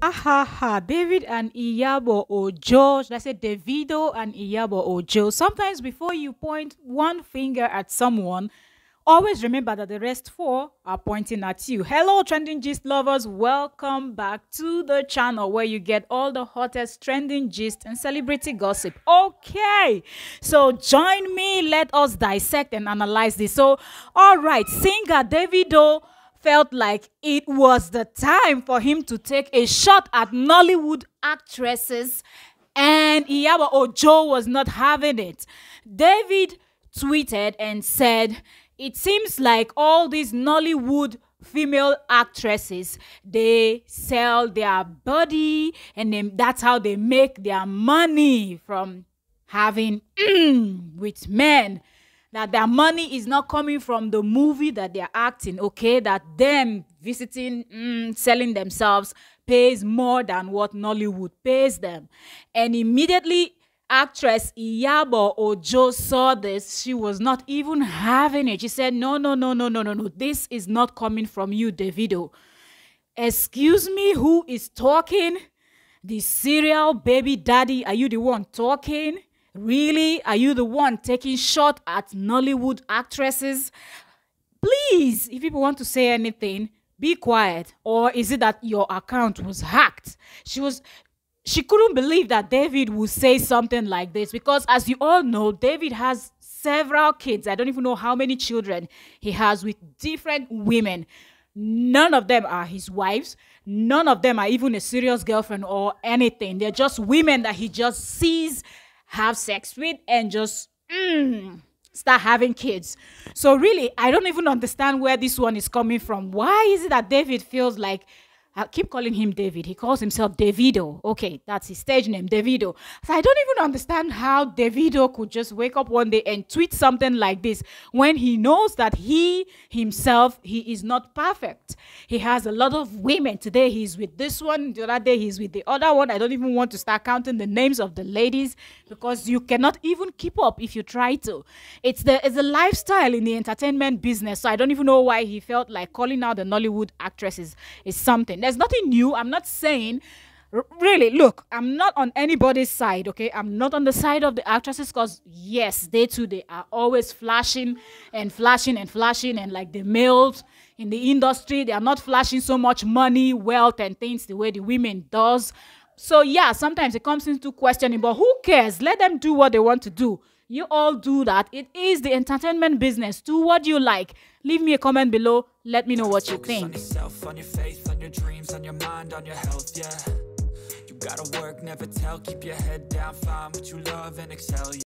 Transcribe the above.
Ahaha, David and Iyabo Ojo. Should I say Davido and Iyabo Ojo? Sometimes before you point one finger at someone, always remember that the rest four are pointing at you. Hello, trending gist lovers. Welcome back to the channel where you get all the hottest trending gist and celebrity gossip. Okay, so join me. Let us dissect and analyze this. So, all right, singer Davido felt like it was the time for him to take a shot at Nollywood actresses, and Iyabo Ojo was not having it. David tweeted and said, It seems like all these Nollywood female actresses they sell their body and then that's how they make their money from having with men that their money is not coming from the movie that they're acting, okay? That them visiting, mm, selling themselves pays more than what Nollywood pays them. And immediately, actress Iyabo Ojo saw this. She was not even having it. She said, No, no, no, no, no, no, no. This is not coming from you, Davido. Excuse me, who is talking? The serial baby daddy, are you the one talking? Really? Are you the one taking shot at Nollywood actresses? Please, if people want to say anything, be quiet. Or is it that your account was hacked? She was she couldn't believe that David would say something like this because as you all know, David has several kids. I don't even know how many children he has with different women. None of them are his wives. None of them are even a serious girlfriend or anything. They're just women that he just sees have sex with and just mm, start having kids. So really, I don't even understand where this one is coming from. Why is it that David feels like I keep calling him David. He calls himself Davido. Okay, that's his stage name, Davido. So I don't even understand how Davido could just wake up one day and tweet something like this when he knows that he himself he is not perfect. He has a lot of women. Today he's with this one, the other day he's with the other one. I don't even want to start counting the names of the ladies because you cannot even keep up if you try to. It's the it's a lifestyle in the entertainment business. So I don't even know why he felt like calling out the Nollywood actresses is something there's nothing new. I'm not saying really look i'm not on anybody's side okay? I'm not on the side of the actresses because yes they too they are always flashing and flashing and flashing and like the males in the industry they are not flashing so much money wealth and things the way the women does. So yeah sometimes it comes into questioning but who cares? Let them do what they want to do. You all do that. It is the entertainment business. Do what you like. Leave me a comment below. Let me know what you think your dreams, on your mind, on your health, yeah You gotta work, never tell, keep your head down, find what you love and excel, yeah.